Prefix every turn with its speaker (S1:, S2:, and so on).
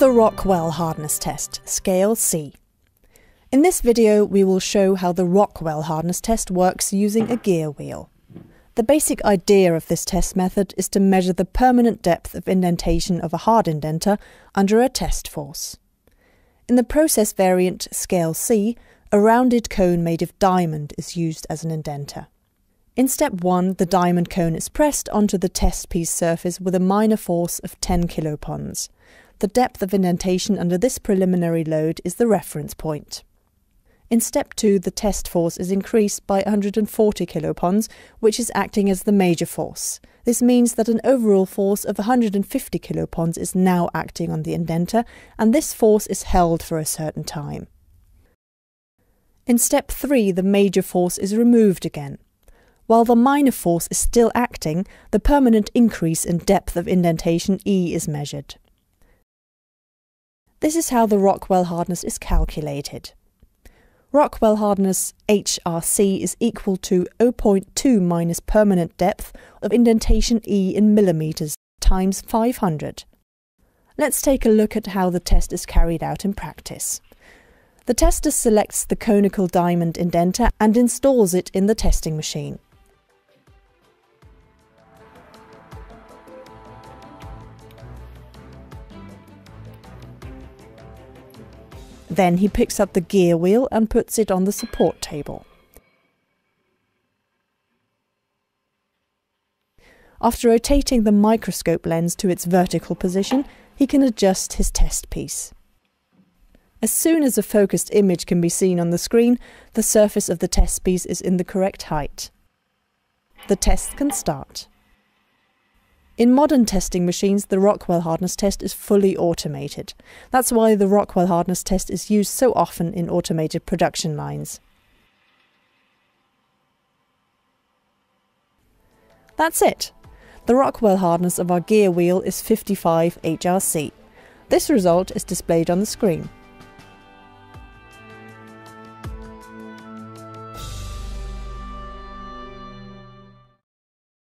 S1: The Rockwell Hardness Test, Scale C. In this video, we will show how the Rockwell hardness test works using a gear wheel. The basic idea of this test method is to measure the permanent depth of indentation of a hard indenter under a test force. In the process variant Scale C, a rounded cone made of diamond is used as an indenter. In step 1, the diamond cone is pressed onto the test piece surface with a minor force of 10 kiloponds. The depth of indentation under this preliminary load is the reference point. In step 2, the test force is increased by 140 kiloponds, which is acting as the major force. This means that an overall force of 150 kiloponds is now acting on the indenter, and this force is held for a certain time. In step 3, the major force is removed again. While the minor force is still acting, the permanent increase in depth of indentation E is measured. This is how the Rockwell hardness is calculated. Rockwell hardness HRC is equal to 0.2 minus permanent depth of indentation E in millimeters times 500. Let's take a look at how the test is carried out in practice. The tester selects the conical diamond indenter and installs it in the testing machine. Then he picks up the gear wheel and puts it on the support table. After rotating the microscope lens to its vertical position, he can adjust his test piece. As soon as a focused image can be seen on the screen, the surface of the test piece is in the correct height. The test can start. In modern testing machines, the Rockwell hardness test is fully automated. That's why the Rockwell hardness test is used so often in automated production lines. That's it. The Rockwell hardness of our gear wheel is 55 HRC. This result is displayed on the screen.